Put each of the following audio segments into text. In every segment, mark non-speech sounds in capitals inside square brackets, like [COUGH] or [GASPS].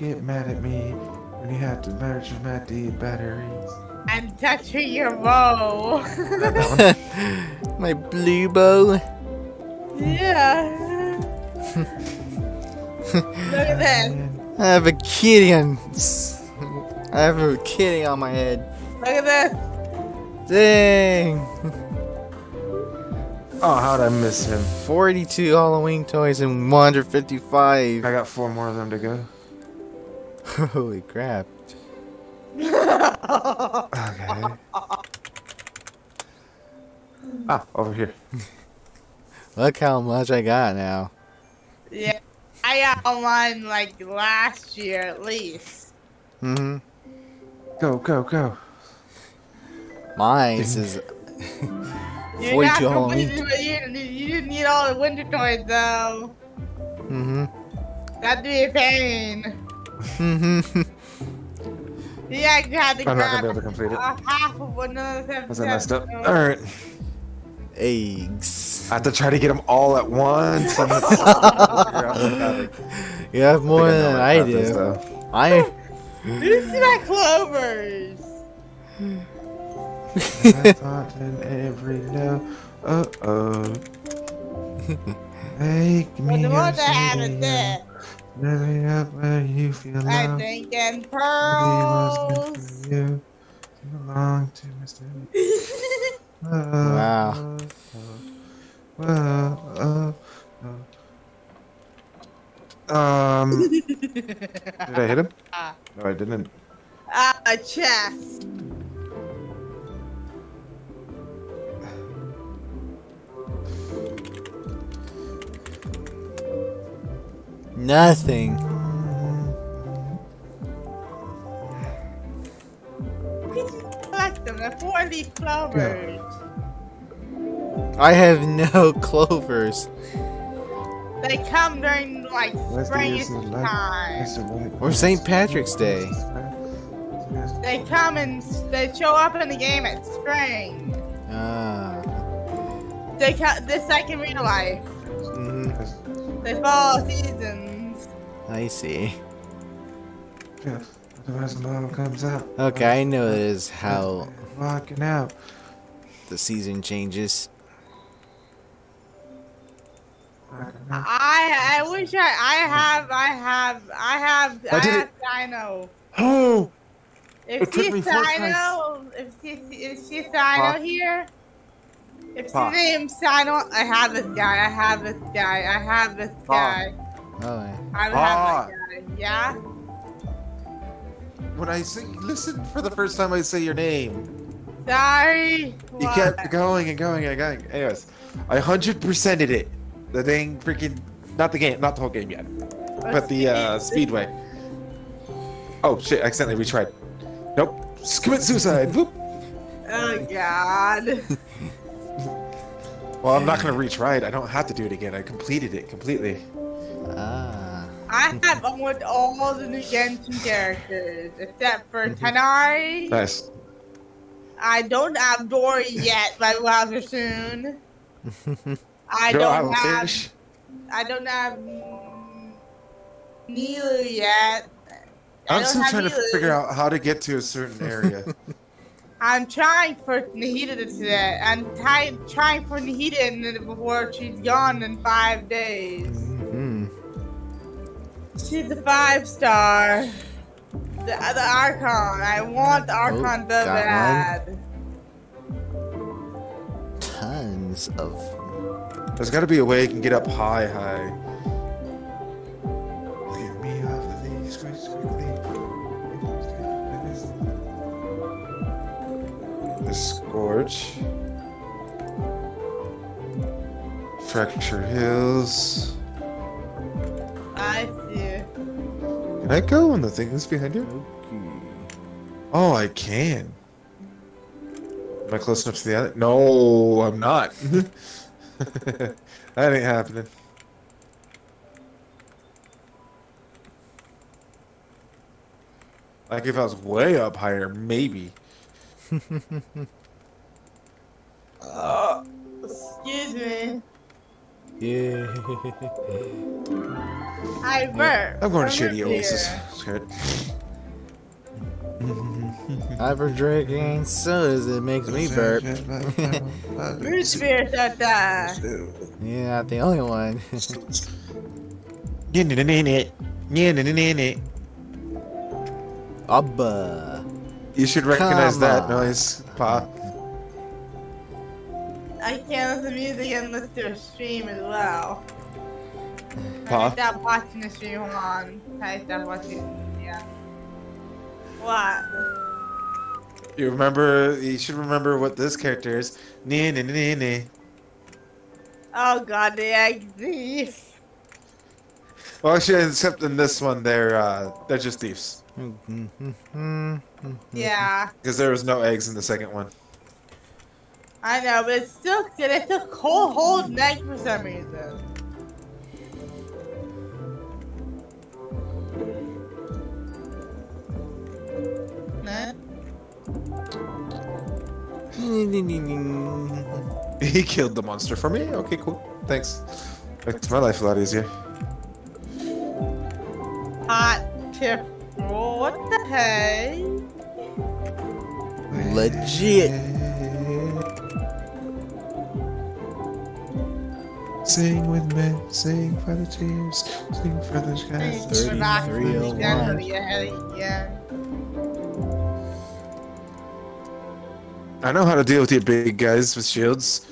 get mad at me when you have to merge my D batteries. I'm touching your bow. [LAUGHS] My blue bow. yeah. [LAUGHS] Look at this. Man, I have a kitty on. I have a kitty on my head. Look at that. Dang. [LAUGHS] Oh, how'd I miss him? 42 Halloween toys and 155. I got four more of them to go. Holy crap. Okay. ah, over here. Look how much I got now. Yeah. I got one like last year at least. Mm-hmm. Go, go, go. Mine says You [LAUGHS] 42 got the Halloween. You, you didn't need all the winter toys though. Mm-hmm. That'd be a pain. Mm-hmm. [LAUGHS] Yeah, I got the. I'm not gonna be able to complete it. uh, half of one of them. Was I messed up? Alright. Eggs. I have to try to get them all at once. I'm gonna figure out the fabric. [LAUGHS] You have more I than know I what that is, do. though. I Did you see my clovers? I thought in every no. Uh oh. [LAUGHS] Make But me the your ones I have city, is this. Never up where you feel I loved. think and Nobody was good pearls. you. You belong to Mr. [LAUGHS] Wow. Wow. Um, did I hit him? [LAUGHS] No, I didn't. Ah, a chest. Nothing. Collect them. They're four leaf clovers. [LAUGHS] I have no [LAUGHS] clovers. They come during like spring use of light? time. Or St. Patrick's Day. They come and they show up in the game at spring. Ah. They co- this like in real life. mhm. They follow seasons. I see. Yeah, otherwise the mom comes out. Okay, I know it is how Walking out. the season changes. I I wish I I have I have I have I I, did have it. Dino. [GASPS] Oh! If It took she's Dino, if she's if she's Dino Pa. here, if Pa. his name's Dino, I have this guy. I have this guy. I have this Pa. guy. Oh, yeah. I would Pa. have this guy. Yeah. When I say, listen for the first time I say your name. Sorry. You What? kept going and going and going. Anyways, I 100%ed it. The dang freaking. Not the game, not the whole game yet. But the uh, speedway. Oh shit, I accidentally retried. Nope. Commit suicide. [LAUGHS] Boop. Oh God. Well, I'm not gonna retry it. I don't have to do it again. I completed it completely. Ah. I have almost all the new Genshin characters except for Tighnari. Nice. I don't have Dori yet, but [LAUGHS] I will have her soon. I don't have. finish. I don't have Nilou yet. I I'm still have trying to figure out how to get to a certain area. [LAUGHS] I'm trying for Nahida to today. I'm ty- trying for Nahida in before she's gone in five days. Hmm She's a five star. The, the Archon. I want the Archon so got bad. Tons of. There's got to be a way you can get up high, high. Get me off of these streets quickly. The Scorch. Fracture Hills. I see. Can I go on the things behind you? Oh, I can. Am I close enough to the other? No, I'm not. Mm-hmm. [LAUGHS] that ain't happening. Like if I was way up higher, maybe. [LAUGHS] Excuse me. Yeah. [LAUGHS] I burp. I'm going to from shitty the Oasis. beer. Scared. [LAUGHS] I've drinking sodas. It makes me burp. [LAUGHS] Root beer shut that. You're not the only one. Abba. You should recognize that noise, Pa. I can't listen to music and listen to a stream as well. Pa? I stopped watching the stream. Hold on. I stopped watching. Yeah. What? You remember? You should remember what this character is. Nee, nee, nee, nee. Oh god, the egg thief. Well, actually, except in this one, they're uh, they're just thieves Yeah. because there was no eggs in the second one. I know, but it's still good. it's a cold hold night for some reason. Nah. He killed the monster for me. Okay, cool. Thanks. Makes my life a lot easier. Hot tip. Oh, what the heck? Legit. Sing with me, sing for the tears, sing for the skies. Thanks for knocking me 3301. down to your head again. I know how to deal with you big guys with shields.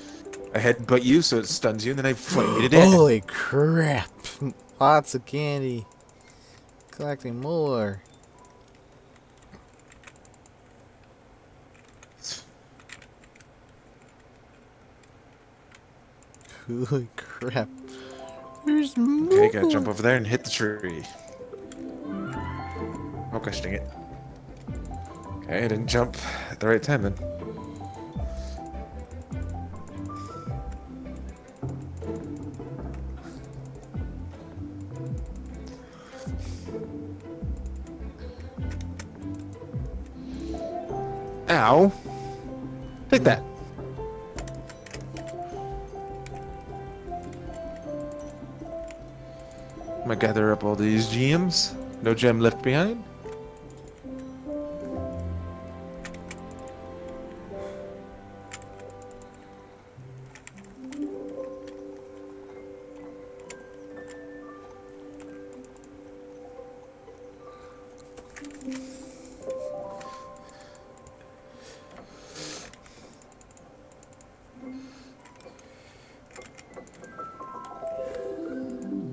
I headbutt you so it stuns you, and then I flame you to death. Holy crap. Lots of candy. Collecting more. Holy crap. There's more. Okay, gotta jump over there and hit the tree. Oh gosh dang it. Okay, I didn't jump at the right time then. Ow! Take that! I'm gonna gather up all these gems. No gem left behind.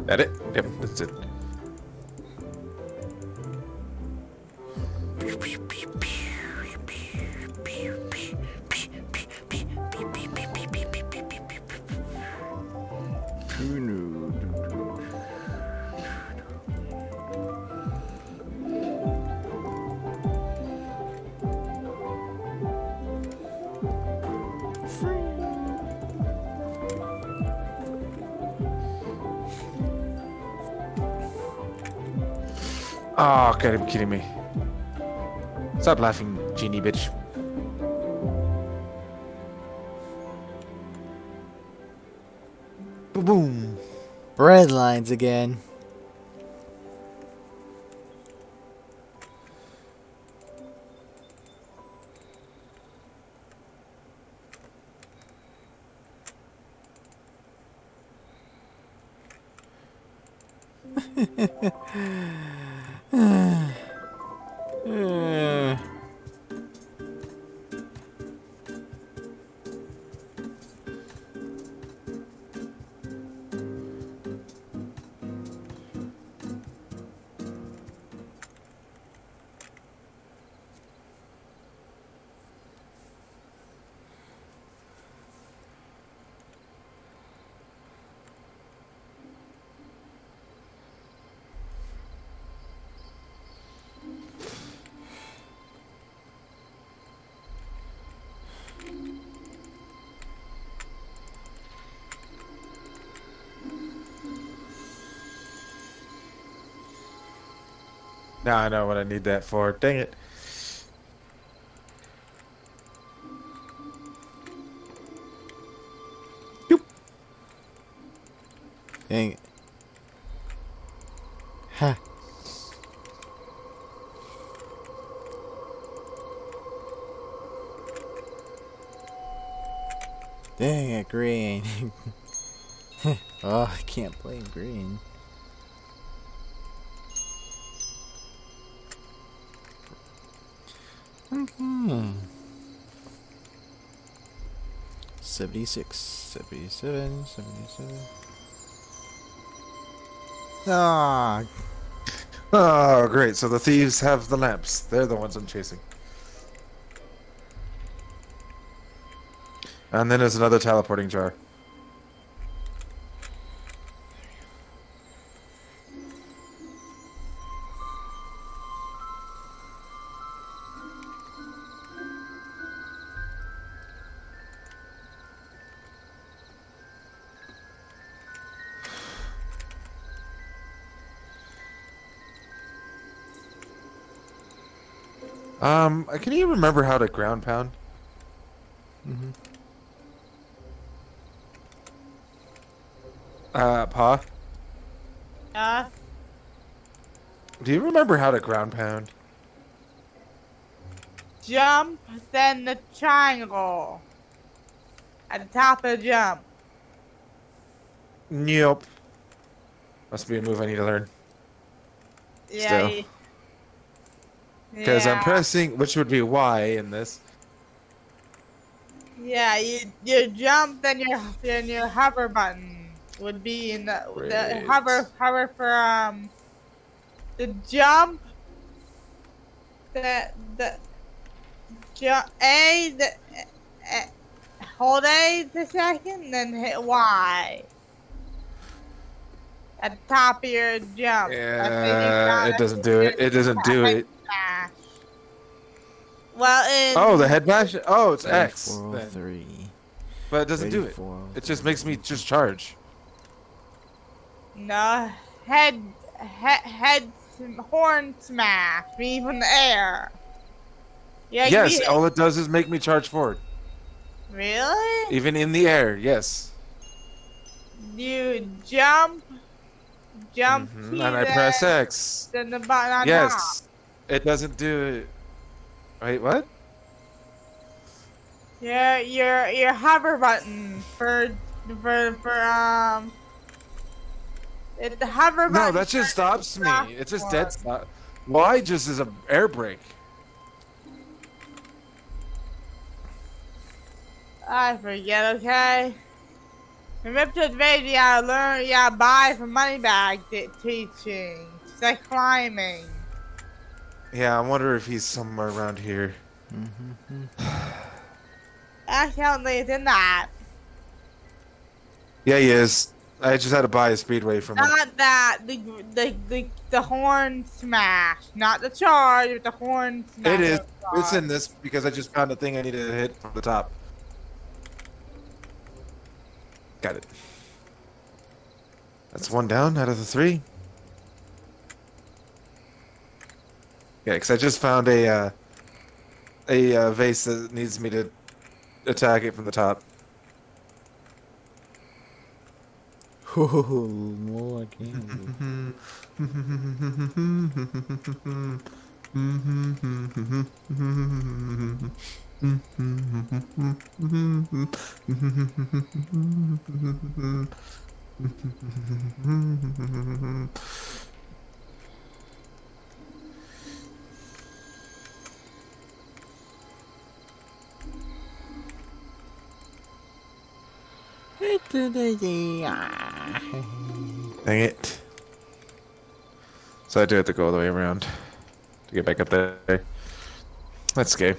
That it? Yep, that's it. Are you kidding me? Stop laughing, genie bitch. Boom. Red lines again. Now I know what I need that for. Dang it. Yoop. Dang it. Ha. Dang it, green. [LAUGHS] oh, I can't play green. 76, 77, 77. Ah, Oh, great. So the thieves have the lamps. They're the ones I'm chasing. And then there's another teleporting jar. Um, can you remember how to ground pound? mhm. Uh, Pa, Uh, do you remember how to ground pound? jump, then the triangle. At the top of the jump. Nope. Must be a move I need to learn. Yeah. Still. Because I'm pressing, which would be Y in this. Yeah, you you jump, then your then your hover button would be in the, the hover hover for um the jump. The the jump A the uh, hold A the second, then hit Y. At the top of your jump. That's what you Yeah, it doesn't do it. It doesn't do it. Smash. Well, in Oh, the head bash? Oh, it's X. then. 3403. But it doesn't do it. It just makes me just charge. No, head, head, head, horn smash. Me from the air. Yeah. yes, all it does is make me charge forward. really? Even in the air, yes. You jump, jump Mhm, And I press X. Then the button on top. It doesn't do it. Wait, what? Yeah, your your hover button for for for um. It, the hover button. No, that just stops me. It's just dead stop. Why just is a air brake. I forget. Okay. Remember to advance, you gotta learn, gotta buy for money bag teaching. It's like climbing. Yeah, I wonder if he's somewhere around here. [SIGHS] I it's in that. Yeah, he is. I just had to buy a speedway from him. Not that. The the the, the horn smash, not the charge, but the horn smash. It is. It's in this because I just found a thing I needed to hit from the top. Got it. That's one down out of the three. Yeah, because I just found a uh, a uh, vase that needs me to attack it from the top. Ooh, [LAUGHS] more candy. [LAUGHS] Dang it. So I do have to go all the way around to get back up there. That's scary.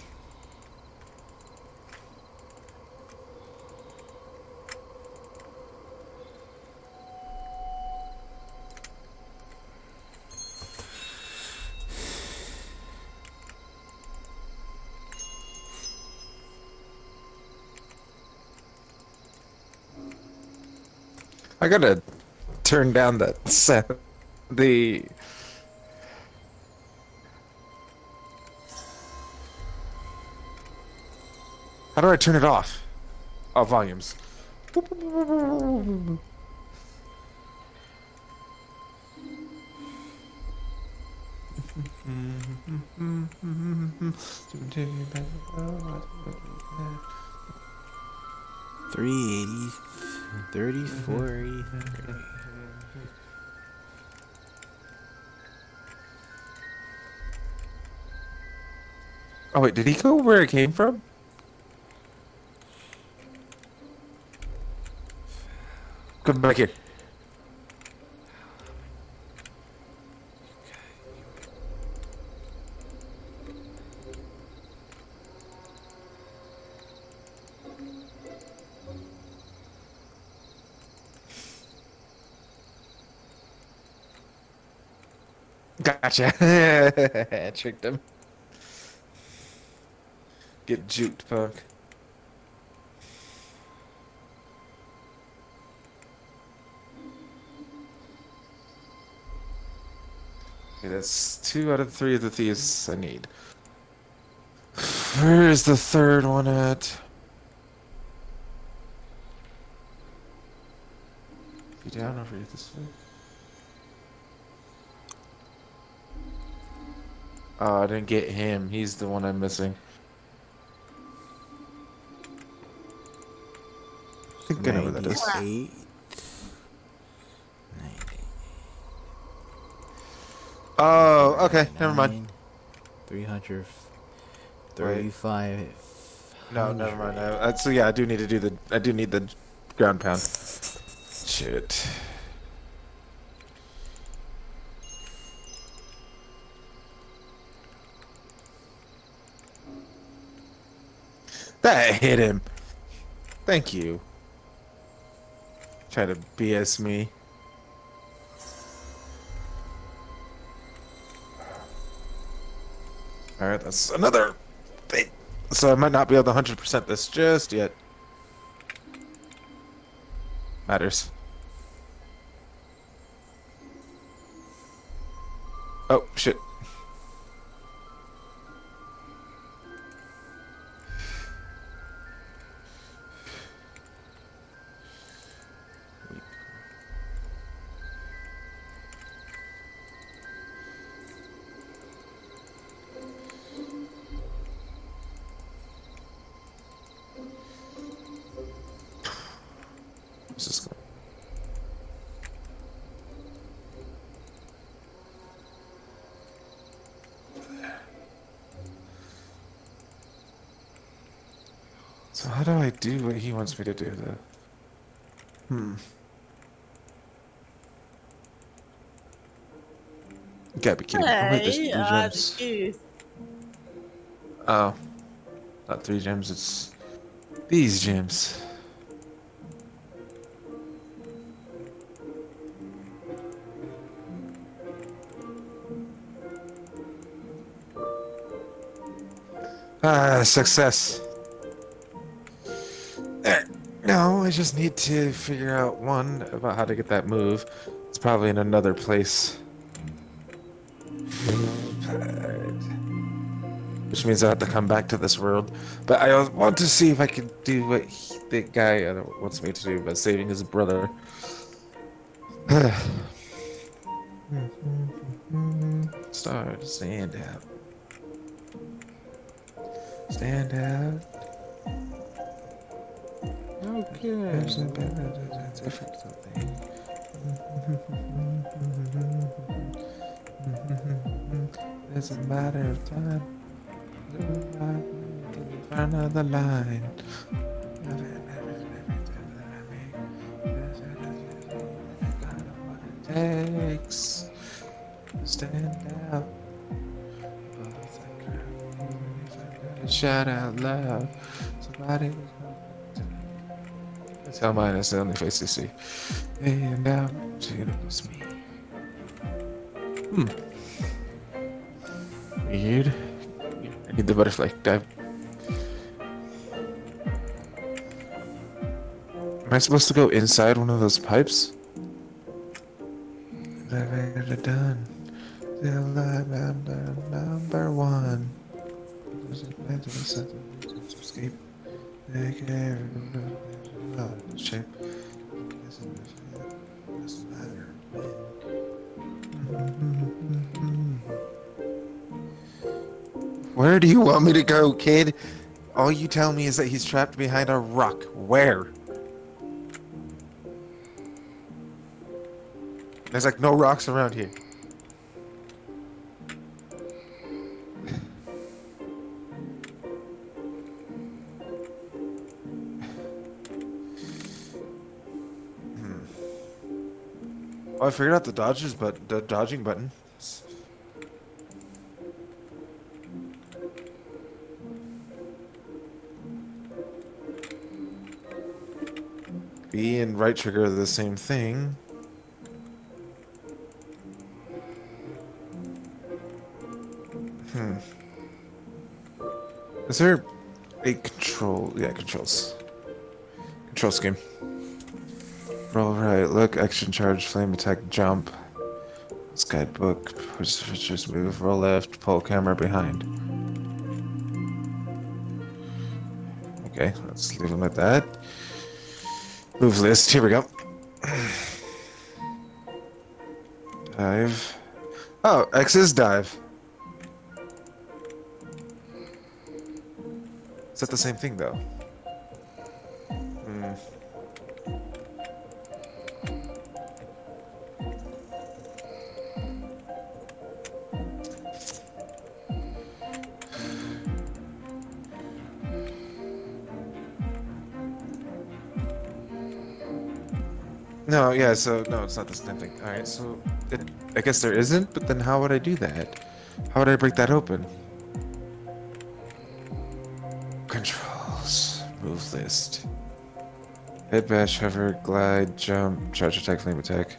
I gotta turn down that set. The How do I turn it off? Oh, volumes. [LAUGHS] Three eighty, thirty, forty. Oh wait, did he go where it came from? Come back here. Gotcha. [LAUGHS] Tricked him. Get juked, punk. Okay, that's two out of three of the thieves I need. Where's the third one at? You down over here this way? Oh, I didn't get him. He's the one I'm missing. I think I know where that is. Eight. Ninety. Oh, okay. Never mind. Nine, Three hundred thirty-five. No, never mind. Uh, uh, so yeah, I do need to do the. I do need the ground pound. Shit. That hit him. Thank you. Try to BS me. Alright, that's another thing. So I might not be able to 100% this just yet. Matters. Oh, shit. Do I do what he wants me to do though? Hmm. You gotta be kidding. Oh, wait, three Hey, uh, gems. Oh. Not three gems, it's these gems. Ah, success. I just need to figure out one about how to get that move. It's probably in another place. [SIGHS] Which means I have to come back to this world. But I want to see if I can do what he, the guy uh, wants me to do by saving his brother. [SIGHS] Star, stand out. Stand out. There's a. It's a matter of time. In front of the line. Takes stand out. Shout out loud. Somebody Tell mine that's the only face they see. And now, it was me. Hmm. Weird. I need the butterfly dive. Am I supposed to go inside one of those pipes? Never done. Till I'm number, number one. Escape. Where do you want me to go, kid? All you tell me is that he's trapped behind a rock. Where? There's like no rocks around here. I figured out the dodges, but the dodging button. B and right trigger are the same thing. Hmm. Is there a control? Yeah, controls. Control scheme. Roll right, look, action charge, flame attack, jump. Guidebook, switches, move, roll left, pull camera behind. Okay, let's leave them at that. Move list, here we go. Dive. Oh, X is dive. Is that the same thing though? So no, it's not the same thing. Alright, so it, I guess there isn't, but then how would I do that? How would I break that open? Controls. Move list. Head bash, hover, glide, jump, charge attack, flame attack.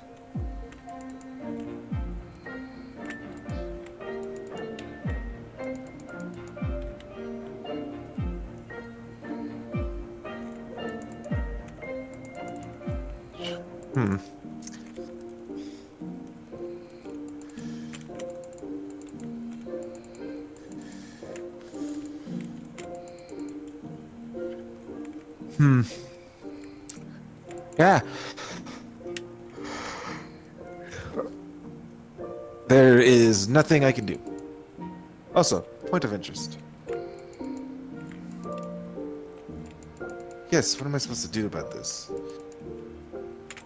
Yes, what am I supposed to do about this?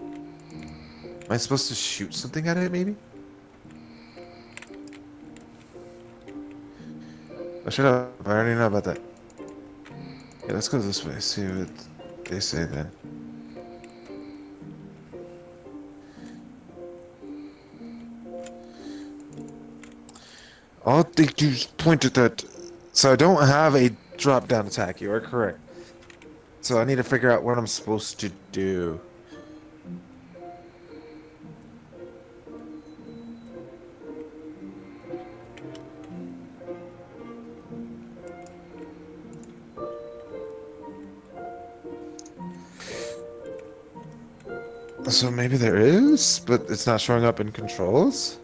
Am I supposed to shoot something at it, maybe? Oh, shut up. I already know about that. Yeah, let's go this way. See what they say then. All they do is point at that. So I don't have a drop down attack. You are correct. So I need to figure out what I'm supposed to do. So maybe there is, but it's not showing up in controls?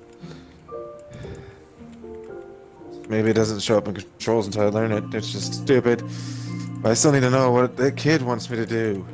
Maybe it doesn't show up in controls until I learn it. It's just stupid. I still need to know what that kid wants me to do.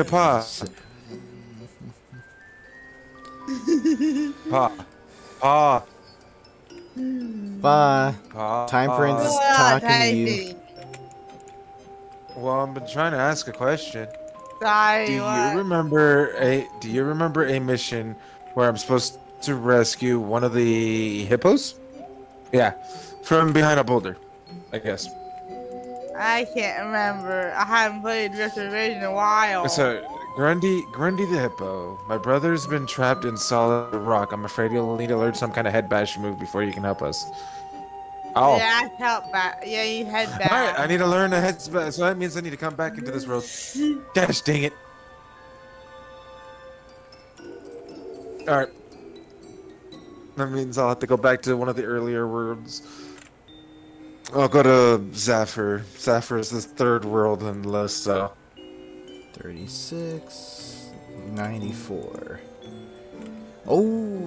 Hey, Pa. Pa. Pa. Bye. Pa. Time for ins- Ah, talking to you. Well, I've been trying to ask a question. Sorry, Do you what? remember a Do you remember a mission where I'm supposed to rescue one of the hippos? Yeah, from behind a boulder, I guess. I can't remember. I haven't played Rift Rage in a while. So, Grundy, Grundy the hippo. My brother's been trapped in solid rock. I'm afraid you'll need to learn some kind of head bash move before you can help us. Oh. Yeah, I help back. Yeah, you head back. All right, I need to learn a head bash. So that means I need to come back into this world. [LAUGHS] Gosh dang it. All right. That means I'll have to go back to one of the earlier worlds. I'll go to Zephyr. Zephyr is the third world in the list, so. 36, 94. Oh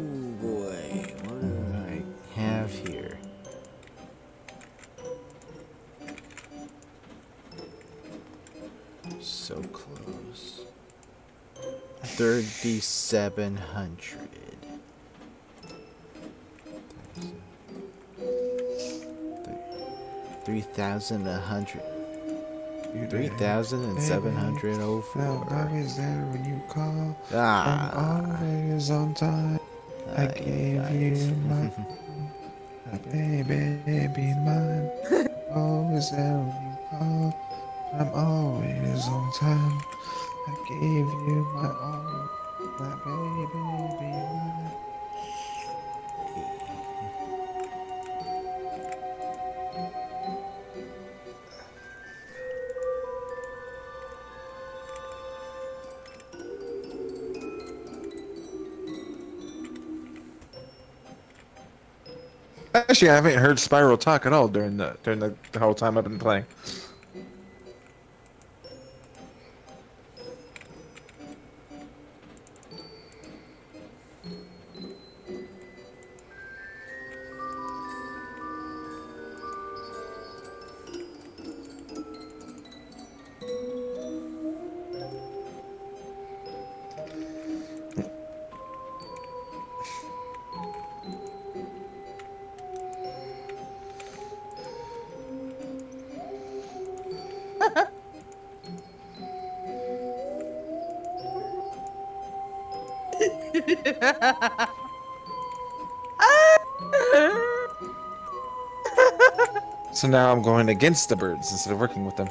boy, what do I have here? So close. 3,700. Three thousand a hundred. Three thousand and seven hundred oh four. always there when you call. Ah, always on time. I Aye, gave you my, [LAUGHS] my baby, baby mine. always there when you call. I'm always on time. I gave you my all, my baby, baby Actually, I haven't heard Spiral talk at all during the during the, whole time I've been playing. Now I'm going against the birds instead of working with them.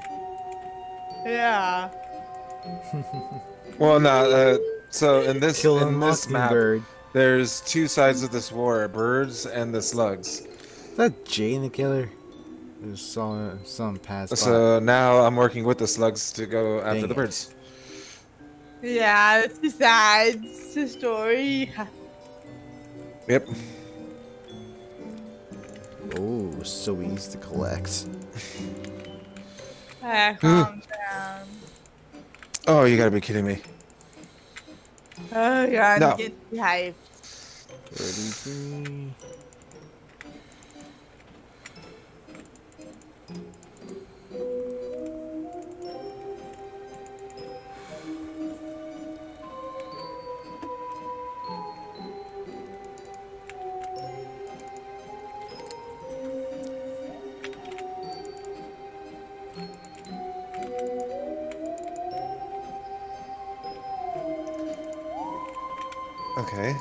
yeah. Well, no. Uh, so in this kill in this map, mockingbird. there's two sides of this war: birds and the slugs. Is that Jane the killer? There's some some pass by. So now I'm working with the slugs to go after Dang the it. birds. Yeah, it's besides the story. Yep. So easy to collect. [LAUGHS] Ah, calm down. Oh, you gotta be kidding me. Oh god, No. get hyped. 33. Okay.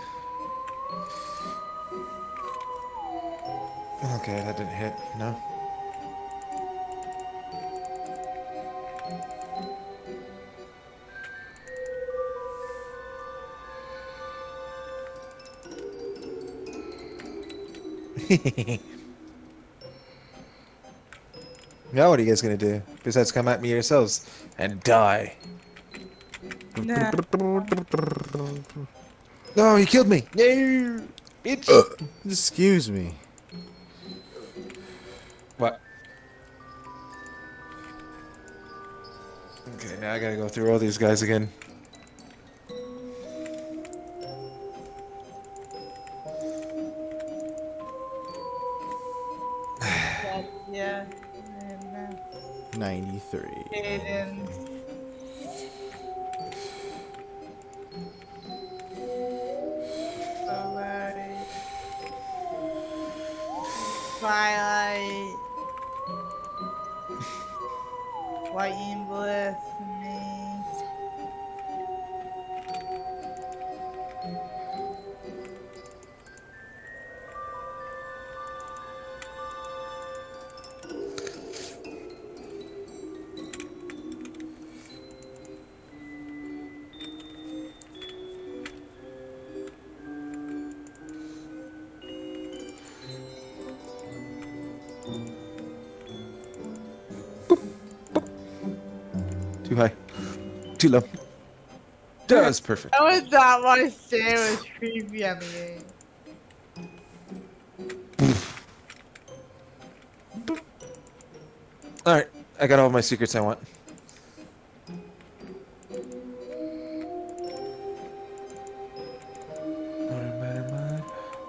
Okay, that didn't hit. No. [LAUGHS] now what are you guys gonna do? Besides come at me yourselves and die. Nah. No, he killed me. No, bitch. Uh. Excuse me. What? Okay, now I gotta go through all these guys again. That was perfect. I was thought my stare was creepy on the. Alright, I got all my secrets I want.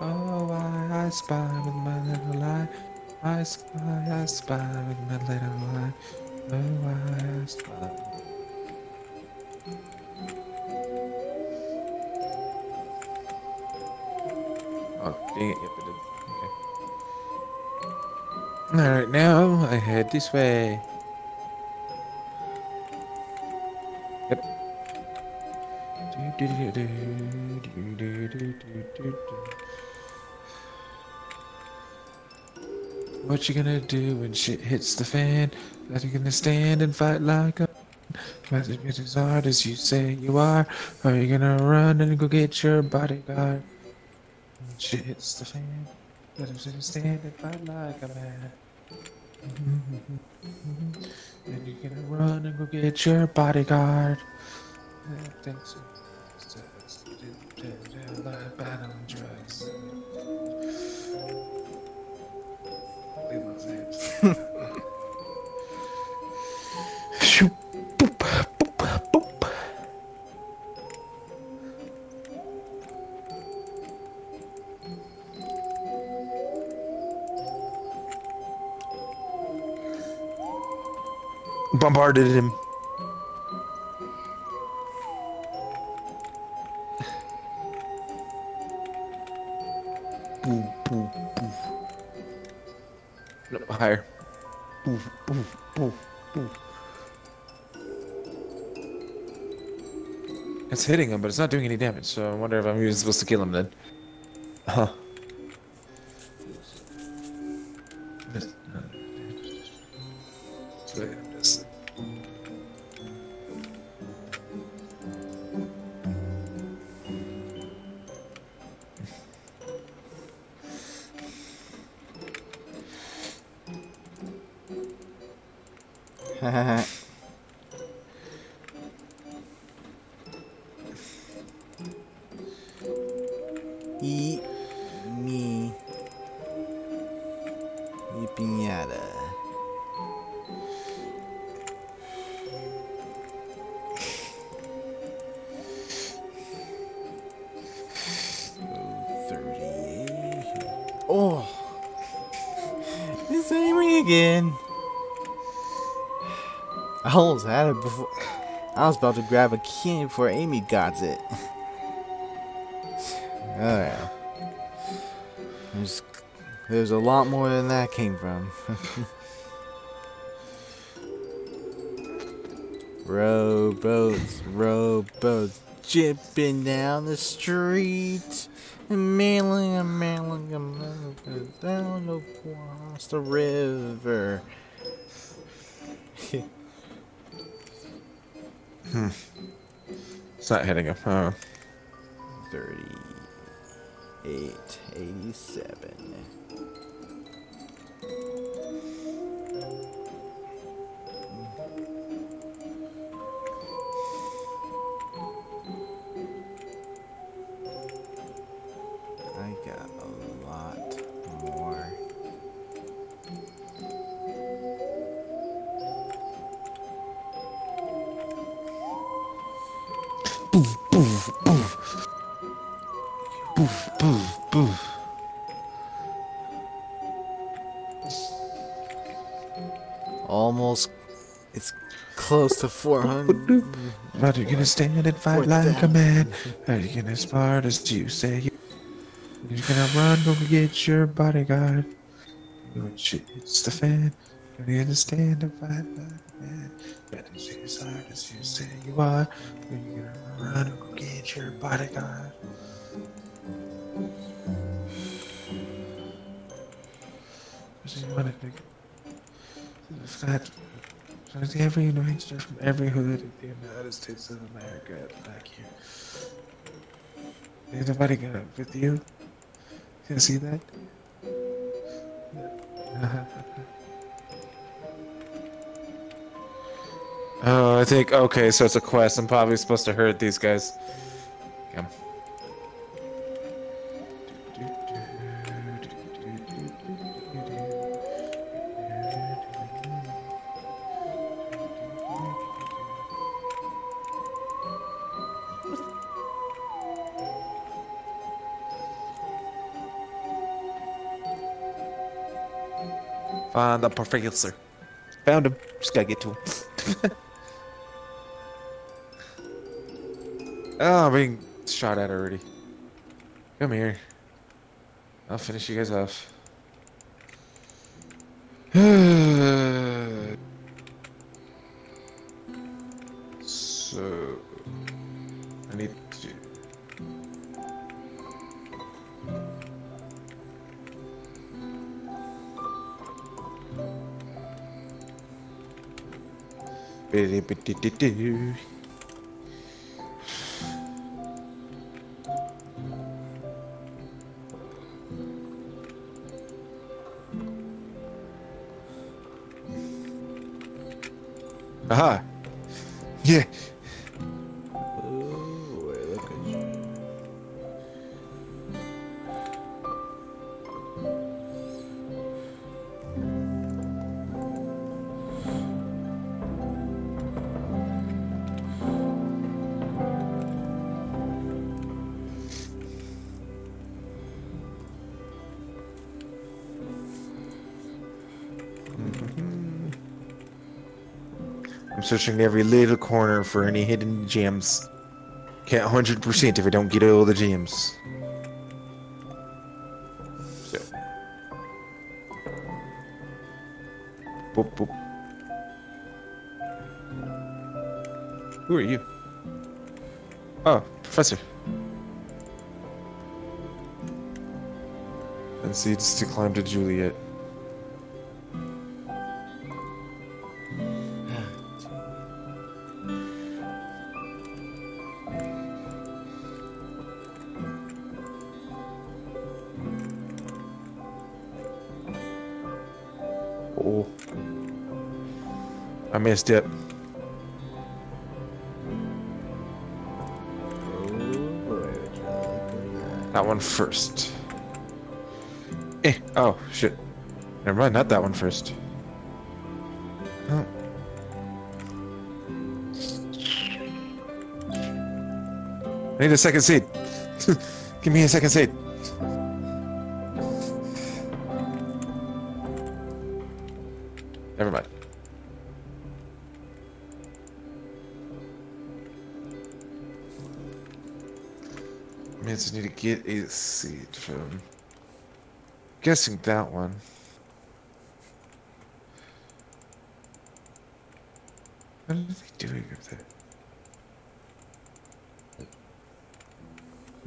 Oh, I, I spy with my little eye. I spy, I spy with my little eye. Oh, I spy. Oh, dang it. Yep, it did. Okay. Alright, now I head this way. Yep. Do, do, do, do, do, do, do, What you gonna do when shit hits the fan? That you gonna stand and fight like a man? be as hard as you say you are. Are you gonna run and go get your bodyguard? Shit hits the fan, let him sit and stand and fight like a man. And you're gonna run and go get your bodyguard. Yeah, thanks. Life battle drugs. Bombarded him. Boo, boo, boo. No, higher. Boo, boo, boo, boo. It's hitting him, but it's not doing any damage, so I wonder if I'm even supposed to kill him then. Huh. So, again. I almost had it before. I was about to grab a key before Amy got it. Oh yeah. There's there's a lot more than that came from. rowboats, rowboats, jipping down the street, and mailing mailing mailing down across the river. hmm. It's not hitting him. Oh. Almost, it's close to 400. But you're gonna stand and fight like a man. Are you gonna smart as you say you? You're gonna run, go get your bodyguard. When shit hits the fan, you're gonna stand and fight like a man. Better be as hard as you say you are. Your bodyguard. What do you want to We've got every gangster from every hood in the United States of America back here. Ain't nobody got up with you. Can you see that? [LAUGHS] Oh, I think okay, so it's a quest. I'm probably supposed to hurt these guys. Come. Find the professor. Found him. Just gotta get to him. oh, I'm being shot at already. Come here. I'll finish you guys off. [SIGHS] so, I need to. Aha. Yeah. Searching every little corner for any hidden gems. Can't 100% if I don't get all the gems. So. Boop, boop. Who are you? Oh, Professor. And seeds to climb to Juliet. Missed it. That one first. Eh. Oh, shit. Never mind, not that one first. Oh. I need a second seed. [LAUGHS] Give me a second seed. Never mind. Means I need to get a seed from. Guessing that one. What are they doing up there?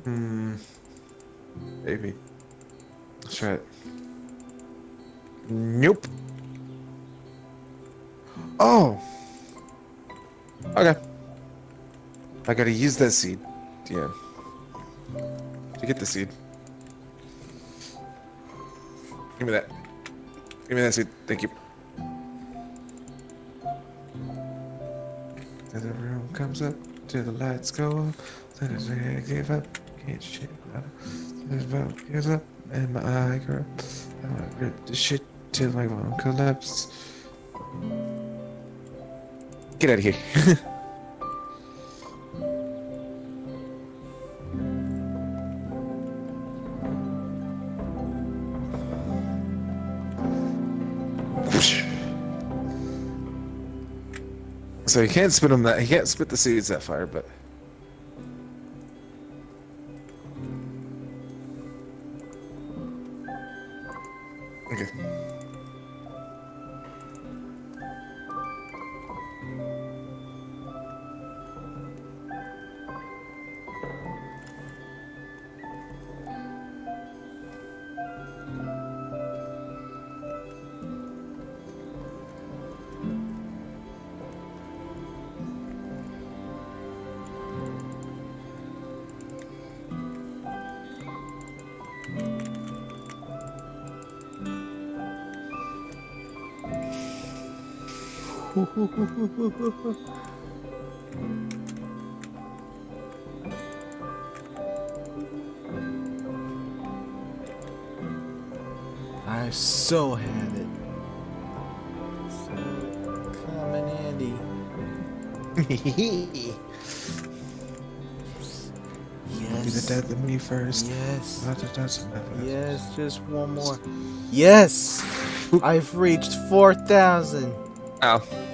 Hmm. Maybe. Let's try it. Nope. Oh. Okay. I gotta use that seed. Yeah. To get the seed. Give me that. Give me that seed. Thank you. Till the room comes up, till the lights go up, then I give up, can't shit up. The vote gives up, and my eye corrupts. I rip the shit till my one collapse. Get out of here. [LAUGHS] So he can't spit him that he can't spit the seeds that far, but [LAUGHS] I so have it. So come in handy. [LAUGHS] Do the death of me first. Yes. Not the dozen of us. Yes, just one more. Yes! I've reached 4,000. Ow.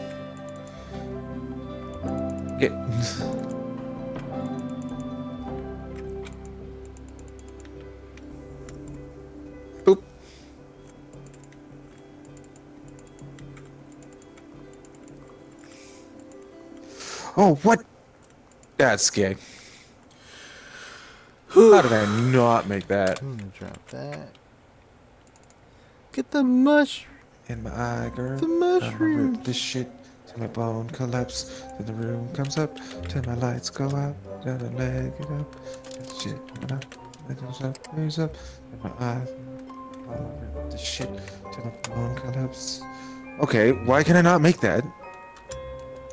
Oh, what? That's gay. How did I not make that? I'm gonna drop that. Get the mush. In my eye, girl. The mushroom. this shit till my bone collapse. Till the room comes up. Till my lights go out. Till I leg it up. This shit up. It goes up. Raise up. In my eyes. This shit till my bone collapse. Okay, why can I not make that?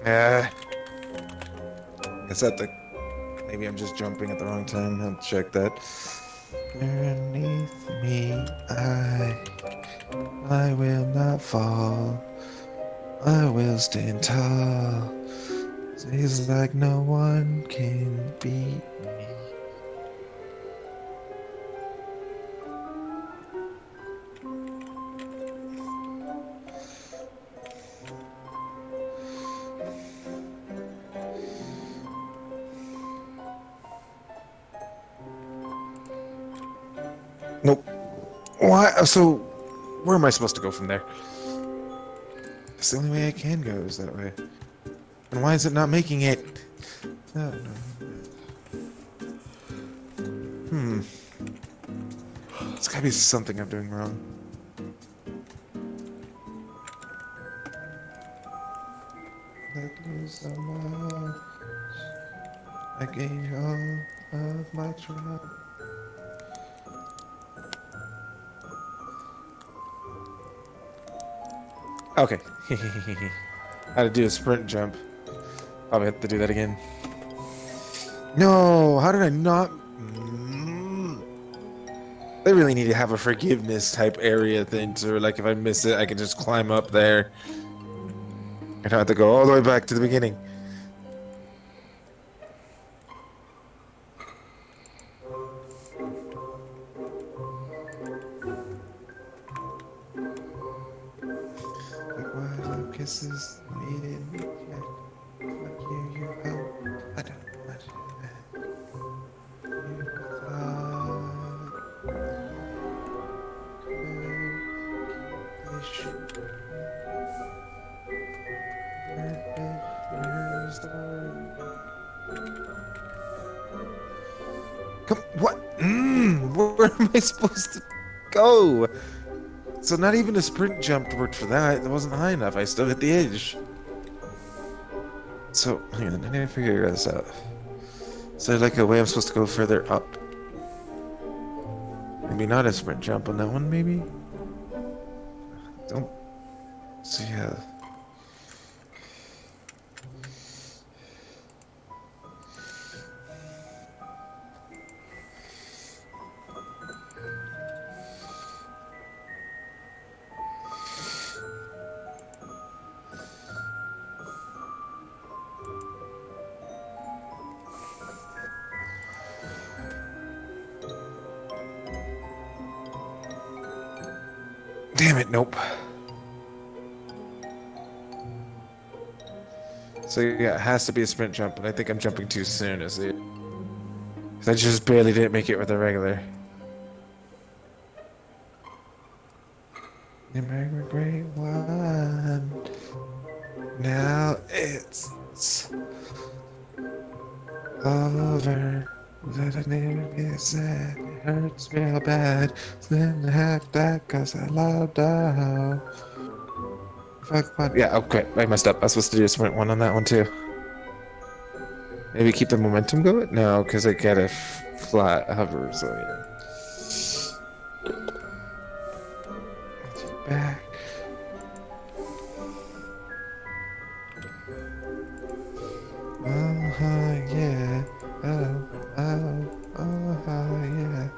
Uh, is that the? Maybe I'm just jumping at the wrong time. I'll check that. Underneath me, I I will not fall. I will stand tall. It's like no one can beat me. Why? So, where am I supposed to go from there? That's the only way I can go is that way. And why is it not making it? I don't. Hmm. It's gotta be something I'm doing wrong. I all of my. Okay. [LAUGHS] How to do a sprint jump. Probably have to do that again. No, how did I not? Mm. They really need to have a forgiveness type area thing to like if I miss it, I can just climb up there. I don't have to go all the way back to the beginning. I [LAUGHS] supposed to go? So not even a sprint jump worked for that. It wasn't high enough. I still hit the edge. So hang on, I need to figure this out. Is there like a way I'm supposed to go further up? Maybe not a sprint jump on that one. Maybe. Don't see how. So yeah, it has to be a sprint jump, and I think I'm jumping too soon, is it? I just barely didn't make it with a regular. You make a great one. Now it's over. That I never get sad. It hurts real bad. Then have that cause I loved her. Fuck. Yeah, okay. I messed up. I was supposed to do a sprint one on that one, too. Maybe keep the momentum going? No, because I get a flat hover, so yeah. Back. Oh, hi, yeah. Oh, oh, oh, yeah.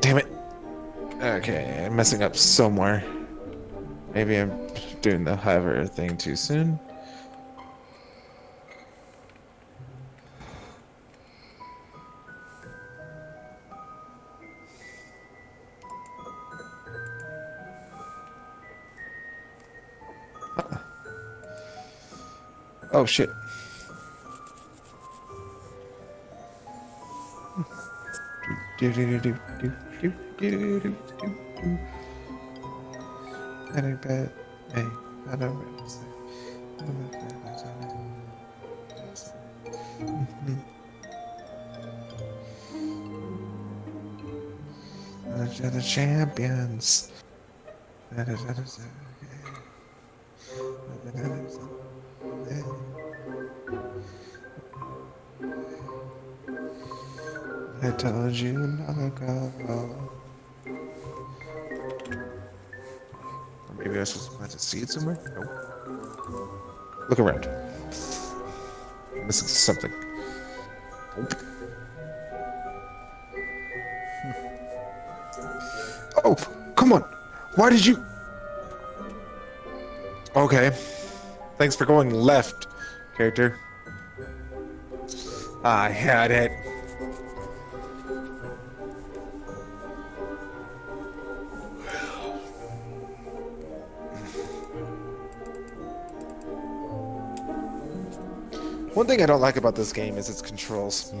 Damn it. Okay, I'm messing up somewhere. Maybe I'm doing the hover thing too soon. Oh shit. Do do do do do do do do do do. And I bet, hey, I don't know. The [LAUGHS] the champions. That is that told you not to go. Or maybe I was supposed to a seed somewhere? Nope. Look around. I'm missing something. Nope. [LAUGHS] Oh, come on. Why did you... Okay. Thanks for going left, character. I had it. One thing I don't like about this game is its controls.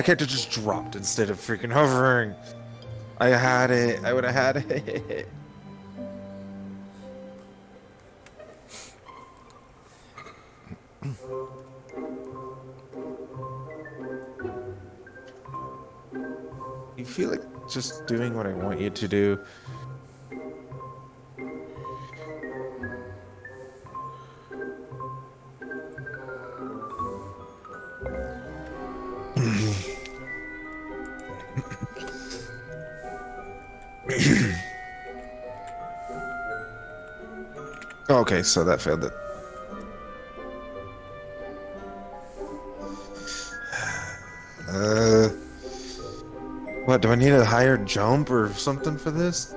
My character just dropped instead of freaking hovering. I had it. I would have had it. [LAUGHS] You feel like just doing what I want you to do. Okay, so that failed it. Uh, what, do I need a higher jump or something for this?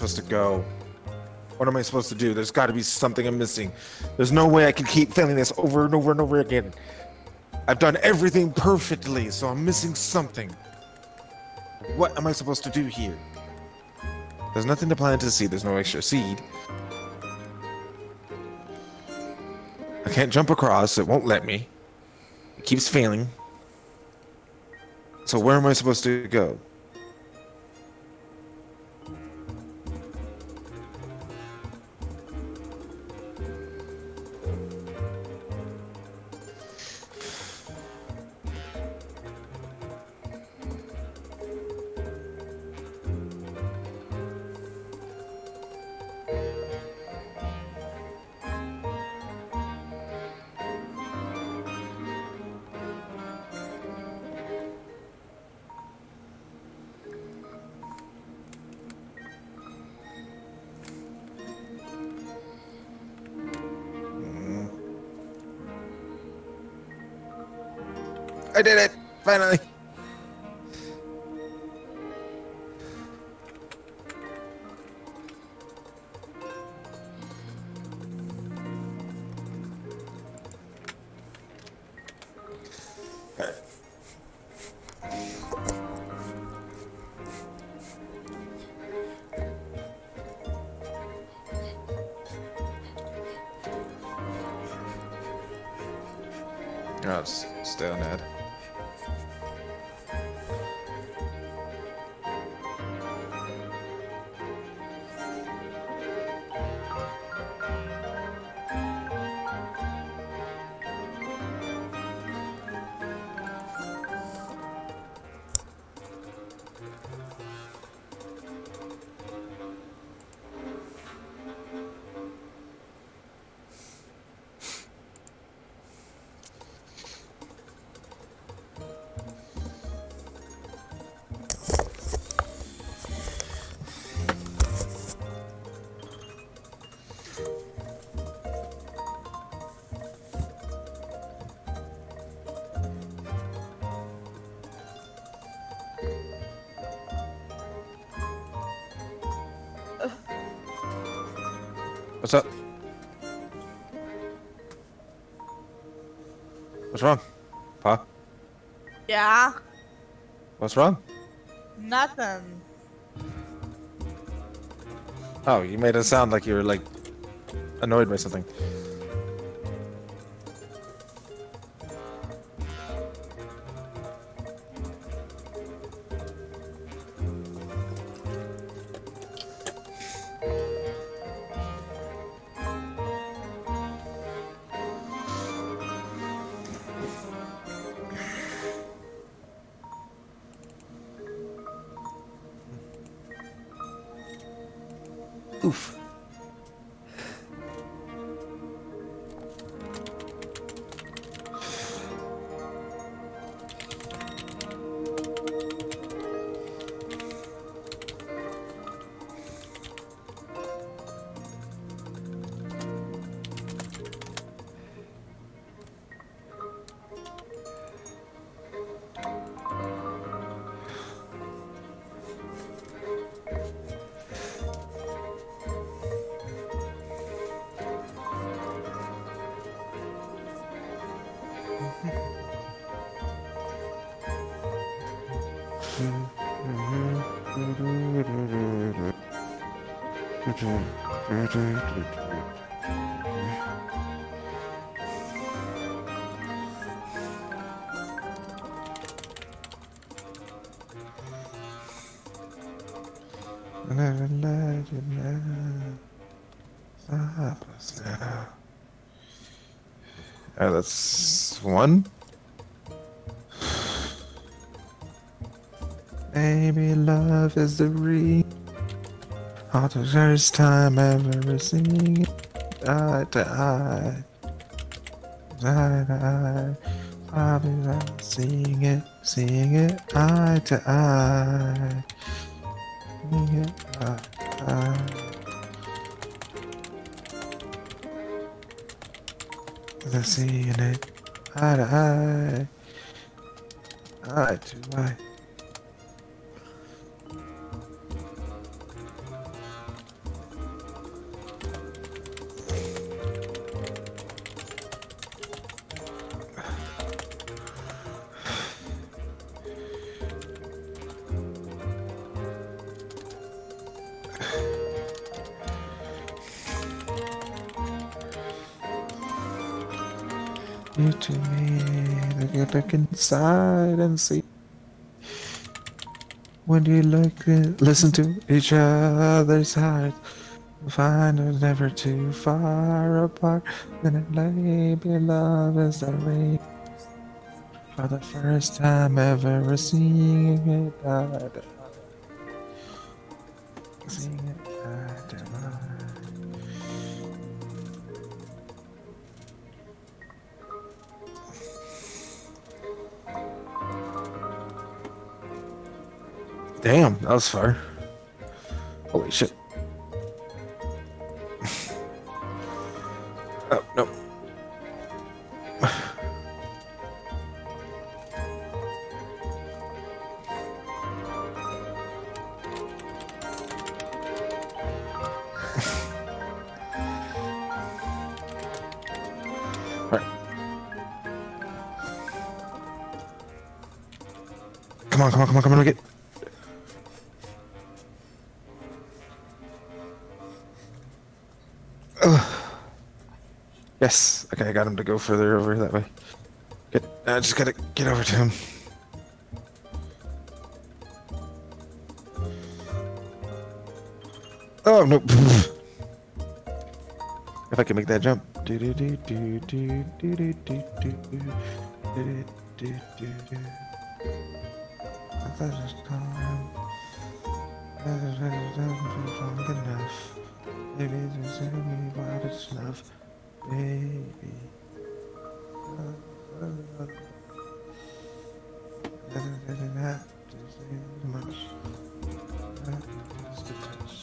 Supposed to go? What am I supposed to do? There's got to be something I'm missing. There's no way I can keep failing this over and over and over again. I've done everything perfectly, so I'm missing something. What am I supposed to do here? There's nothing to plant to seed. There's no extra seed. I can't jump across. It won't let me. It keeps failing. So where am I supposed to go? I did it! Finally! What's up? What's wrong? Pa? Yeah, What's wrong? nothing. Oh, you made it sound like you were like annoyed by something. Maybe love is the reason. Oh, the first time I've ever seen eye to eye. Eye to eye. Probably seeing it, seeing it eye to eye. Seeing it eye to eye. Seeing it eye to eye. Eye to eye. Look inside and see. When you look, listen to each other's heart, find it never too far apart. Then it maybe love is the ring. For the first time ever seeing it, Damn, that was far. Holy shit. [SIGHS] oh, no. [SIGHS] Come on, come on, come on, come on, get. Yes. Okay, I got him to go further over that way. I just gotta get over to him. Oh no! if I can make that jump. It's enough. Baby. Doesn't have to say much. Touch.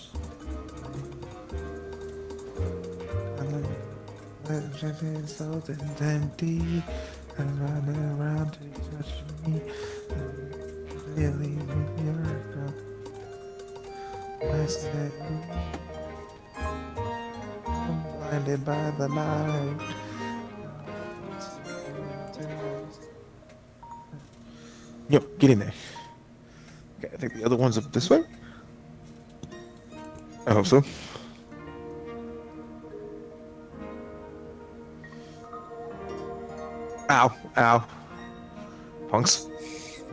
I'm empty. I'm running around to touch me. Really, you're a I said, blinded by the light. Yo, get in there. Okay, I think the other one's up this way. I hope so. Ow, ow. Punks.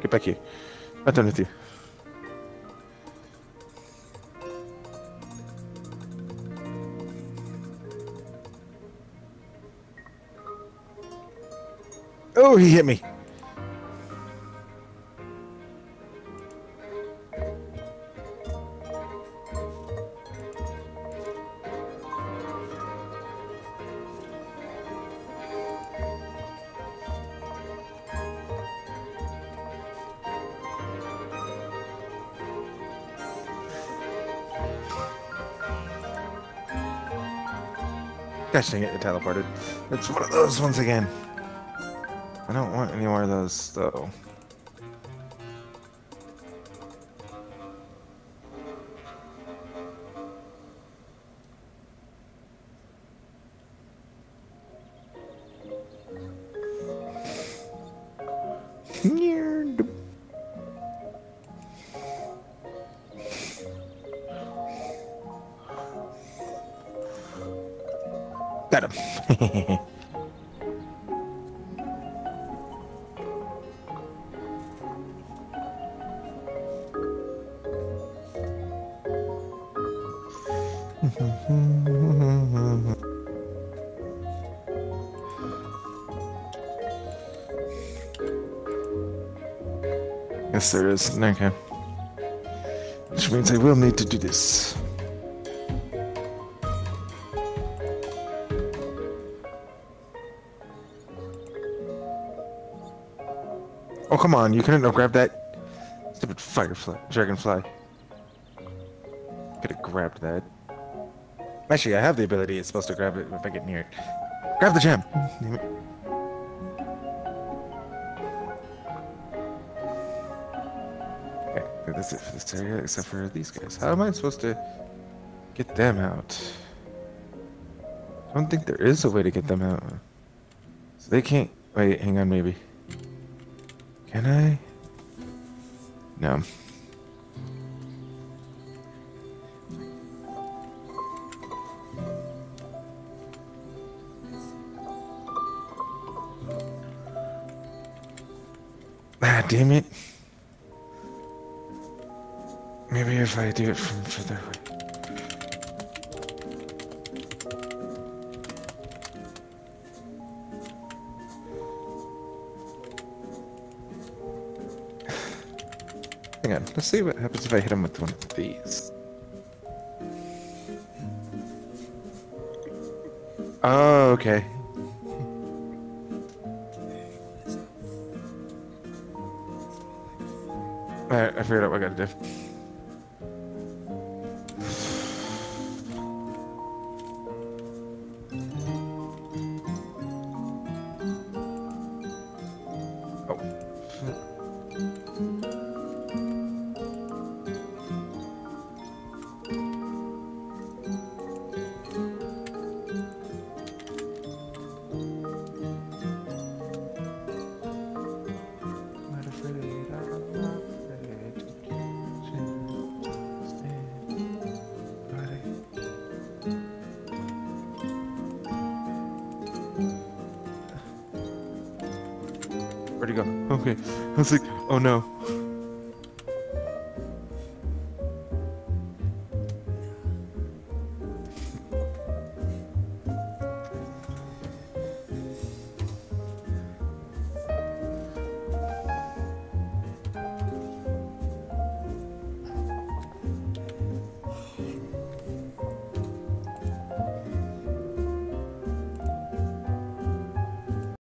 Get back here. Not done with you. Oh, he hit me. Gosh dang it, it teleported. It's one of those ones again. I don't want any more of those, though. Yes, there is. Okay. Which means I will need to do this. Oh, come on. You couldn't have grabbed that stupid firefly, dragonfly. Could have grabbed that. Actually, I have the ability. It's supposed to grab it if I get near it. Grab the gem. Area, except for these guys. How am I supposed to get them out? I don't think there is a way to get them out. So they can't. Wait, hang on, maybe. Can I? No. Ah, damn it. Maybe if I do it from further away. [SIGHS] Hang on, let's see what happens if I hit him with one of these. Oh, okay. [LAUGHS] Alright, I figured out what I gotta do.